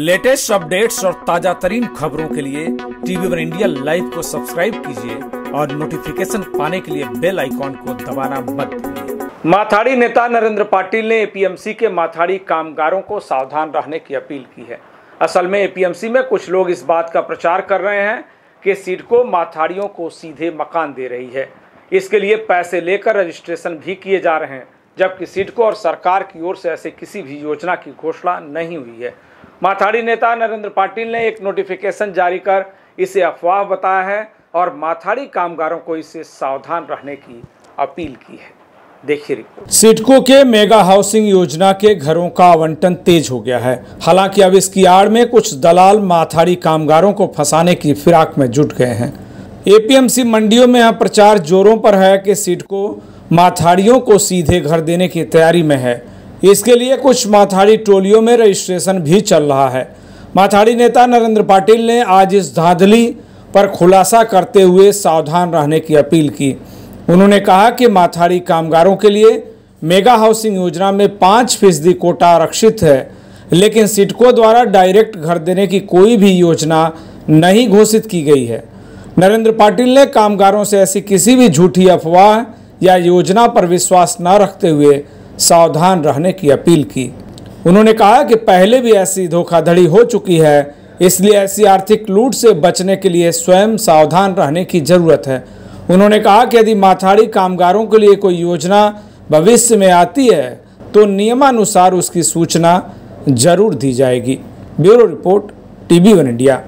Latest updates और ताज़ा तरीन खबरों के लिए टीवी वन इंडिया लाइव को सब्सक्राइब कीजिए और नोटिफिकेशन पाने के लिए बेल आइकॉन को दबाना मत भूलिए। माथाड़ी नेता नरेंद्र पाटिल ने एपीएमसी के माथाड़ी कामगारों को सावधान रहने की अपील की है। असल में एपीएमसी में कुछ लोग इस बात का प्रचार कर रहे हैं कि सिडको माथाड़ियों को सीधे मकान दे रही है। इसके लिए पैसे लेकर रजिस्ट्रेशन भी किए जा रहे हैं, जबकि सिडको और सरकार की ओर से ऐसे किसी भी योजना की घोषणा नहीं हुई है। माथाड़ी नेता नरेंद्र पाटिल ने एक नोटिफिकेशन जारी कर इसे अफवाह बताया है और माथाड़ी कामगारों को इससे सावधान रहने की अपील की है। सिडको के मेगा हाउसिंग योजना के घरों का आवंटन तेज हो गया है। हालाँकि अब इसकी आड़ में कुछ दलाल माथाड़ी कामगारों को फंसाने की फिराक में जुट गए हैं। एपीएमसी मंडियों में प्रचार जोरों पर है कि सिडको माथाड़ियों को सीधे घर देने की तैयारी में है। इसके लिए कुछ माथाड़ी टोलियों में रजिस्ट्रेशन भी चल रहा है। माथाड़ी नेता नरेंद्र पाटिल ने आज इस धांधली पर खुलासा करते हुए सावधान रहने की अपील की। उन्होंने कहा कि माथाड़ी कामगारों के लिए मेगा हाउसिंग योजना में पाँच फ़ीसदी कोटा आरक्षित है, लेकिन सिडको द्वारा डायरेक्ट घर देने की कोई भी योजना नहीं घोषित की गई है। नरेंद्र पाटिल ने कामगारों से ऐसी किसी भी झूठी अफवाह या योजना पर विश्वास न रखते हुए सावधान रहने की अपील की। उन्होंने कहा कि पहले भी ऐसी धोखाधड़ी हो चुकी है, इसलिए ऐसी आर्थिक लूट से बचने के लिए स्वयं सावधान रहने की ज़रूरत है। उन्होंने कहा कि यदि माथाड़ी कामगारों के लिए कोई योजना भविष्य में आती है तो नियमानुसार उसकी सूचना ज़रूर दी जाएगी। Bureau report, TV one India.